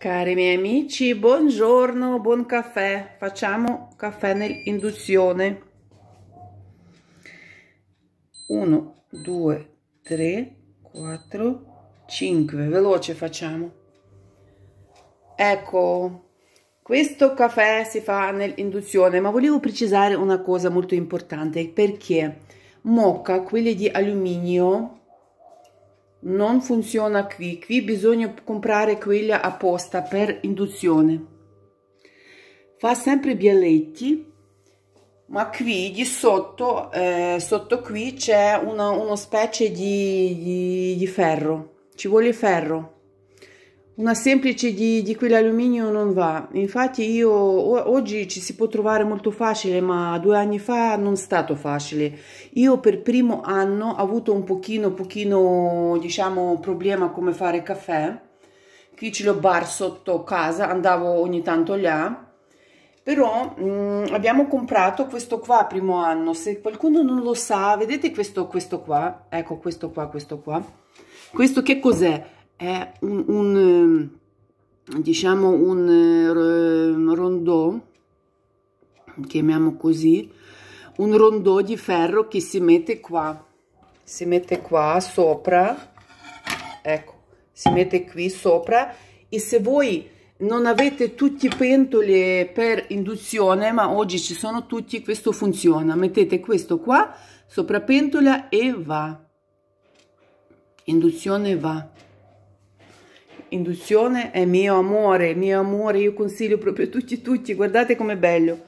Cari miei amici, buongiorno, buon caffè. Facciamo caffè nell'induzione. 1, 2, 3, 4, 5. Veloce facciamo. Ecco, questo caffè si fa nell'induzione, ma volevo precisare una cosa molto importante perché mocca, quelli di alluminio, non funziona qui. Qui bisogna comprare quella apposta per induzione. Fa sempre bialetti ma qui di sotto eh, sotto qui c'è una, una specie di, di, di ferro. Ci vuole ferro una semplice di, di quell'alluminio non va. Infatti io oggi ci si può trovare molto facile ma due anni fa non è stato facile. Io per primo anno ho avuto un pochino pochino diciamo problema come fare caffè. Qui ce l'ho bar sotto casa andavo ogni tanto là. Però mh, mm, abbiamo comprato questo qua primo anno. Se qualcuno non lo sa vedete questo questo qua? Ecco questo qua questo qua. Questo che cos'è è un, un diciamo un uh, rondò chiamiamo così un rondò di ferro che si mette qua si mette qua sopra ecco si mette qui sopra e se voi non avete tutti i pentoli per induzione ma oggi ci sono tutti questo funziona. Mettete questo qua sopra pentola e va. Induzione va induzione è mio amore, mio amore, io consiglio proprio tutti, tutti, guardate com'è bello,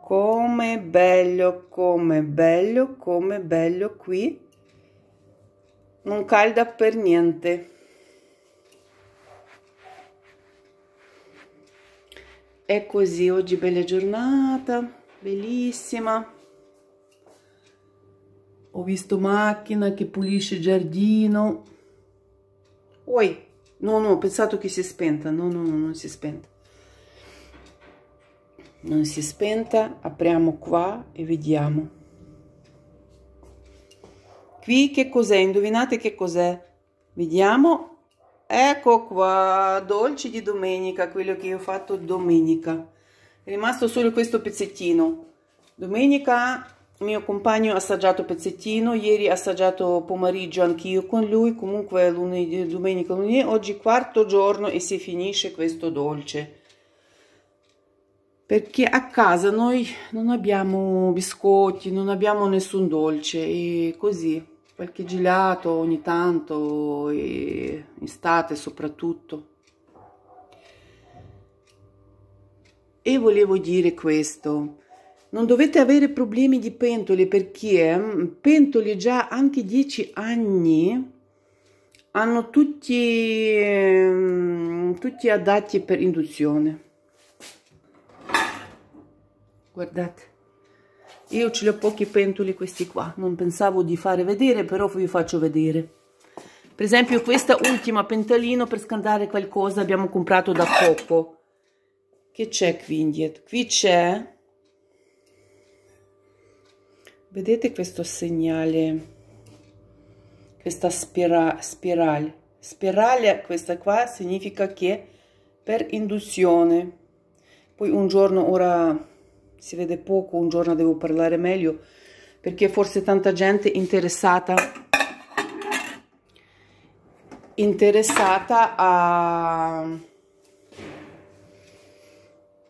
come bello, come bello, come bello qui, non calda per niente. È così, oggi bella giornata, bellissima. Ho visto macchina che pulisce il giardino. Oi, No, no, ho pensato che si è spenta. No, no, no, non si è spenta. Non si è spenta. Apriamo qua e vediamo. Qui che cos'è? Indovinate che cos'è? Vediamo. Ecco qua, dolci di domenica, quello che ho fatto domenica. È rimasto solo questo pezzettino. Domenica mio compagno ha assaggiato pezzettino, ieri ha assaggiato pomeriggio anch'io con lui, comunque lunedì, domenica, lunedì, oggi quarto giorno e si finisce questo dolce. Perché a casa noi non abbiamo biscotti, non abbiamo nessun dolce e così, qualche gelato ogni tanto, e estate soprattutto. E volevo dire questo, non dovete avere problemi di pentole perché mm, pentole già anche 10 anni hanno tutti, mm, tutti adatti per induzione. Guardate, io ce l'ho pochi pentoli questi qua, non pensavo di fare vedere, però vi faccio vedere. Per esempio questa ultima pentolino per scaldare qualcosa abbiamo comprato da poco. Che c'è qui indietro? Qui c'è vedete questo segnale? Questa spira spirale spirale questa qua significa che per induzione. Poi un giorno ora si vede poco un giorno devo parlare meglio perché forse tanta gente interessata interessata a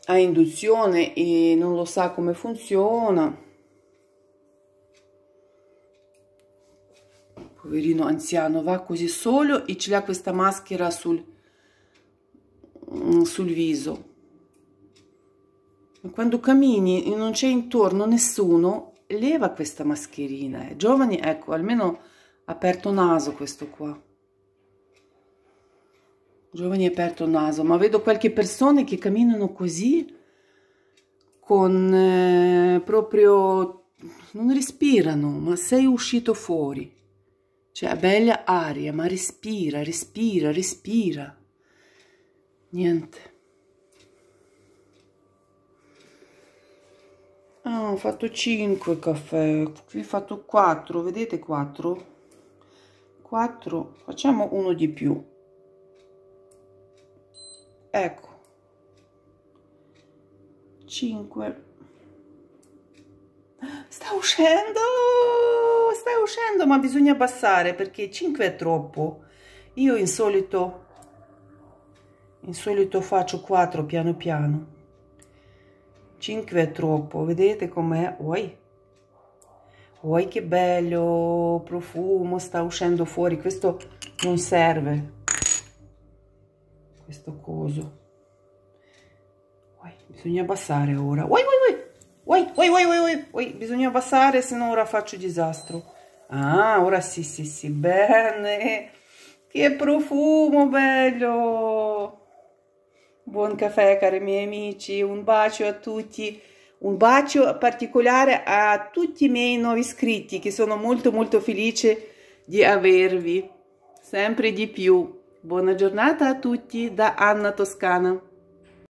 a induzione e non lo sa come funziona poverino anziano, va così solo e ce l'ha questa maschera sul, mm, sul viso. Quando cammini e non c'è intorno nessuno, leva questa mascherina. È giovani, ecco, almeno aperto naso questo qua. Giovani aperto naso, ma vedo qualche persone che camminano così con eh, proprio non respirano, ma sei uscito fuori. C'è bella aria, ma respira, respira, respira. Niente. Ah, ho fatto 5 caffè, qui ho fatto 4, vedete 4? 4, facciamo uno di più. ecco 5 sta uscendo uscendo ma bisogna abbassare perché 5 è troppo. Io in solito in solito faccio 4 piano piano. 5 è troppo vedete com'è? Oi. Oi che bello profumo sta uscendo fuori questo non serve. Questo coso. Oi, bisogna abbassare ora. Oi, oi, oi. Oi, oi, oi, oi, oi, oi, bisogna abbassare, se no ora faccio disastro. Ah, ora sì, sì, sì, bene. Che profumo bello. Buon caffè, cari miei amici. Un bacio a tutti. Un bacio particolare a tutti i miei nuovi iscritti, che sono molto, molto felice di avervi. Sempre di più. Buona giornata a tutti da Anna Toscana.